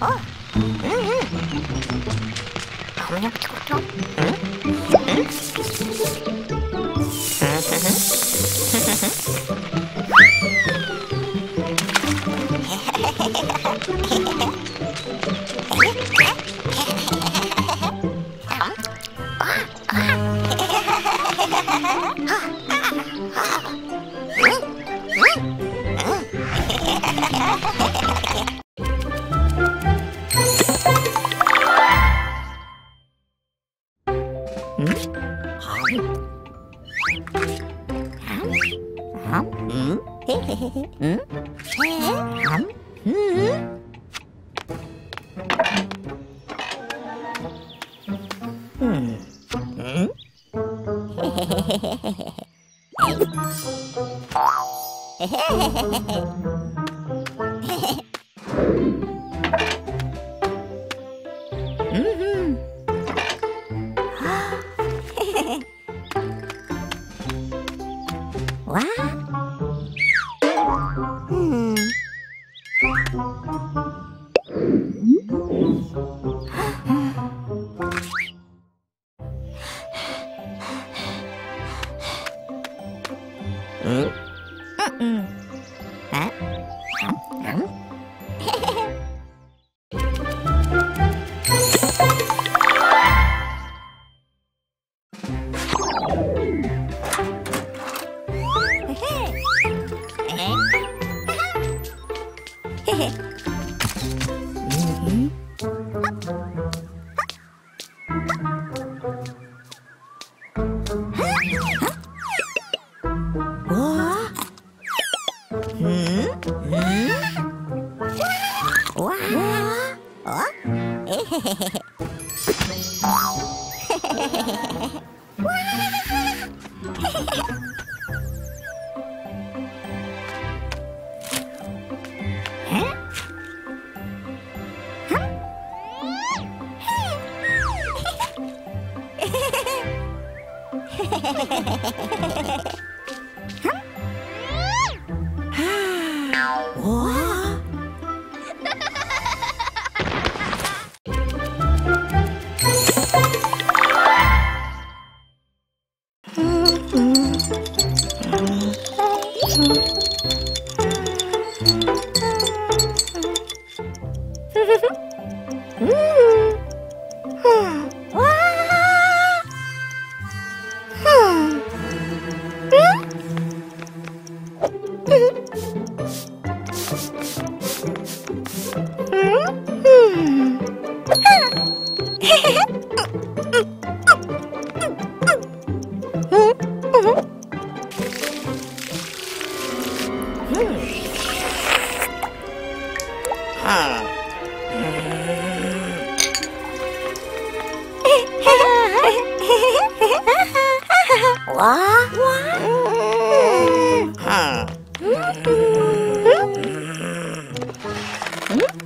Oh. 早くここに。hấm ừ. Ừ. ừ. ừ. Hấm ừ. ừ. Hehehehe Ừ. Hmm?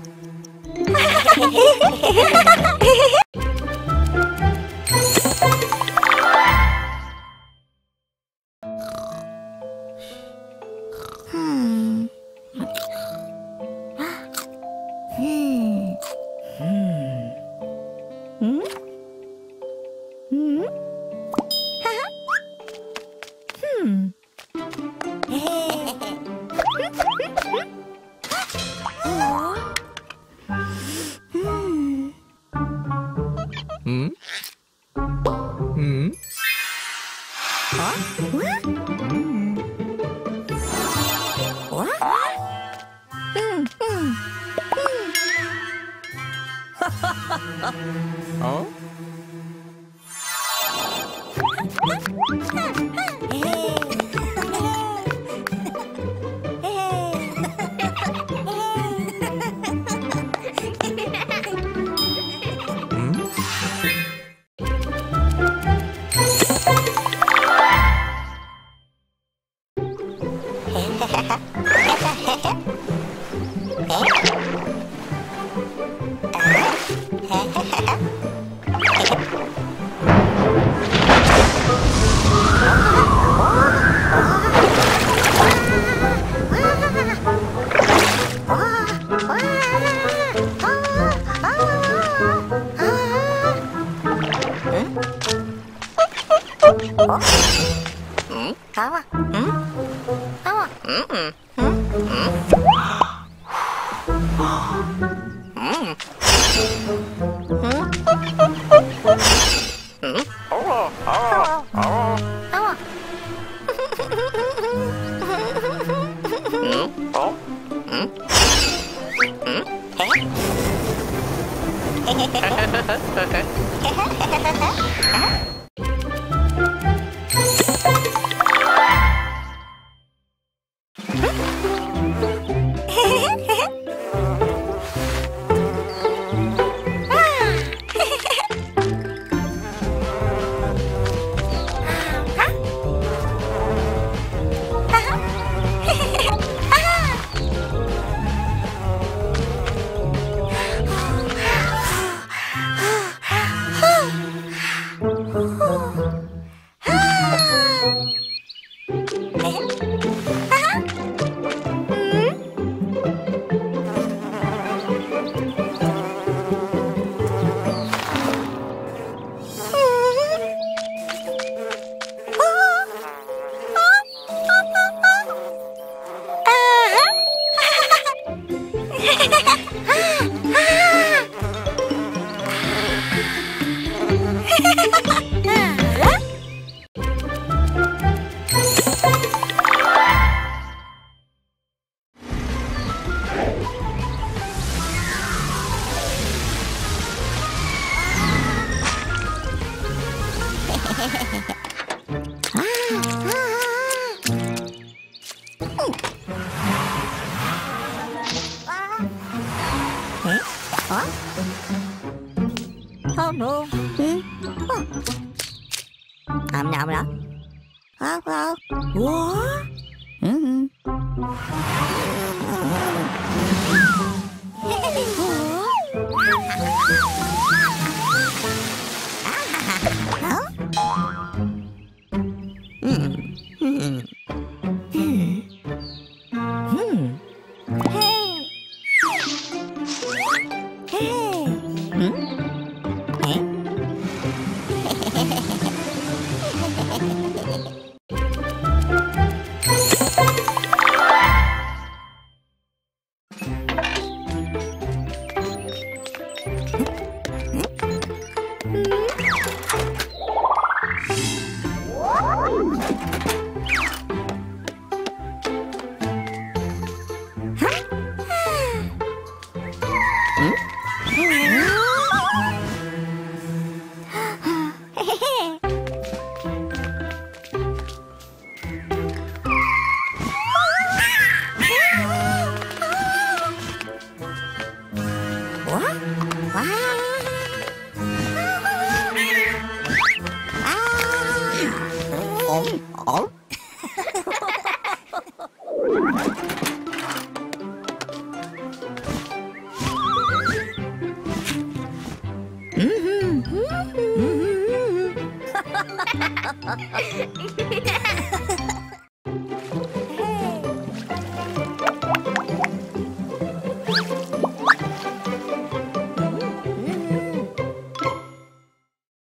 Hmm? 嗯嗯嗯。哈哈哈哈哦？không Oh no. Am nhầm đó. không hấp. Ủa? Ủa? ハハハハ!